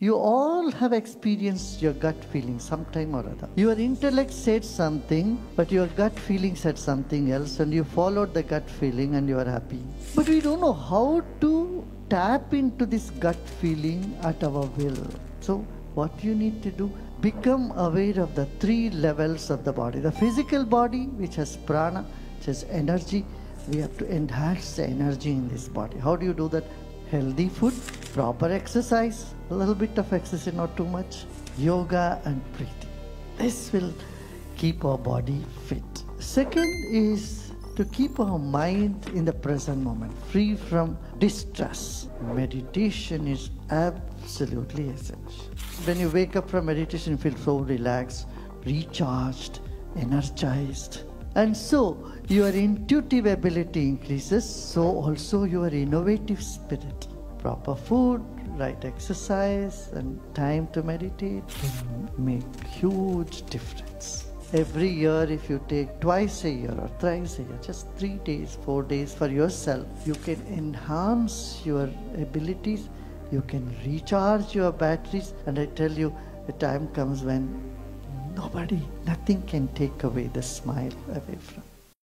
You all have experienced your gut feeling sometime or other. Your intellect said something, but your gut feeling said something else, and you followed the gut feeling and you are happy. But we don't know how to tap into this gut feeling at our will. So, what you need to do? Become aware of the three levels of the body the physical body, which has prana, which has energy. We have to enhance the energy in this body. How do you do that? Healthy food, proper exercise, a little bit of exercise, not too much, yoga and breathing. This will keep our body fit. Second is to keep our mind in the present moment, free from distress. Meditation is absolutely essential. When you wake up from meditation, you feel so relaxed, recharged, energized. And so your intuitive ability increases, so also your innovative spirit. Proper food, right exercise, and time to meditate can make huge difference. Every year, if you take twice a year or thrice a year, just three days, four days for yourself, you can enhance your abilities, you can recharge your batteries, and I tell you, the time comes when nobody, nothing can take away the smile away from.